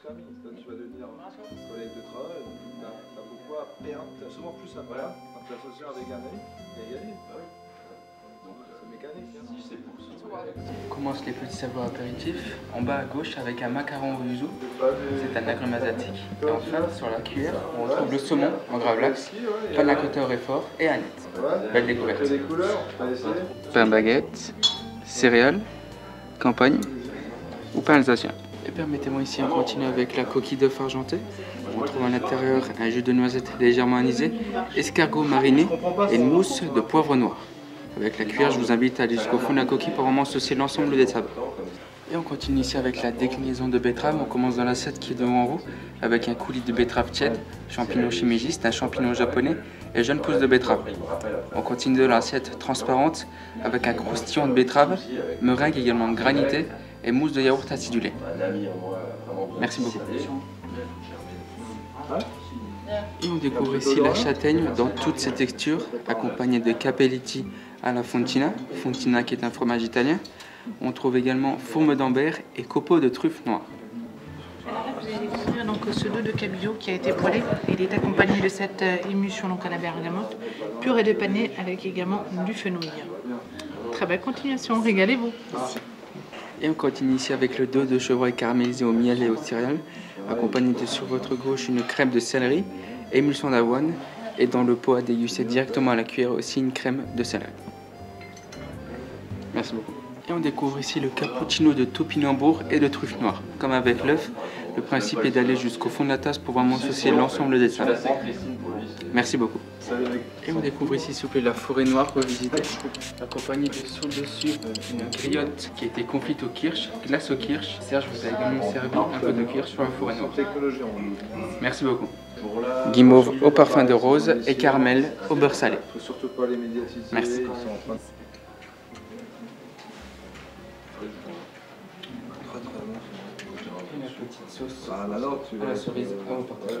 tu vas devenir collègue de travail. Tu as, beaucoup à perdre. Tu as souvent plus à perdre en t'associant avec un ami et gagner. Donc, c'est mécanique. Hein. On commence les petits savoirs apéritifs. En bas à gauche avec un macaron au yuzu. C'est un agrume asiatique. Et enfin, sur la cuillère, on retrouve le saumon en gravlax, panna au réfort et aneth. Belle découverte. des tu Pain baguette, céréales, campagne ou pain alsacien. Et permettez-moi ici, on continue avec la coquille d'œuf argenté. On trouve à l'intérieur un jus de noisette légèrement anisé, escargot mariné et une mousse de poivre noir. Avec la cuillère, je vous invite à aller jusqu'au fond de la coquille pour vraiment associer l'ensemble des saveurs. Et on continue ici avec la déclinaison de betterave. On commence dans l'assiette qui est devant vous avec un coulis de betterave tiède, champignon chimigiste, un champignon japonais et jeune pousse de betterave. On continue dans l'assiette transparente avec un croustillant de betterave, meringue également granité et mousse de yaourt acidulé. Merci beaucoup. Et on découvre ici la châtaigne dans toutes ses textures, accompagnée de capelletti à la fontina, fontina qui est un fromage italien. On trouve également fourme d'ambert et copeaux de truffes noires. Alors là, vous allez découvrir donc ce dos de cabillaud qui a été poêlé. Il est accompagné de cette euh, émulsion donc à la bergamote, purée de panais avec également du fenouil. Très belle continuation, régalez-vous. Et on continue ici avec le dos de chevreuil caramélisé au miel et aux céréales, accompagné de sur votre gauche une crème de céleri, émulsion d'avoine, et dans le pot à déguster directement à la cuillère aussi une crème de céleri. Merci beaucoup. Et on découvre ici le cappuccino de topinambour et de truffe noire. Comme avec l'œuf, le principe est d'aller jusqu'au fond de la tasse pour vraiment associer l'ensemble des saveurs. Merci beaucoup. Et on découvre ici, s'il vous plaît, la forêt noire revisitée, accompagnée de sur dessus une griotte qui a été confite au kirsch, glace au kirsch. Serge vous a également servi un peu de kirsch sur la forêt noire. Merci beaucoup. Guimauve au parfum de rose et caramel au beurre salé. Merci. Petite sauce Ah, là, là, tu à la cerise à vos partages.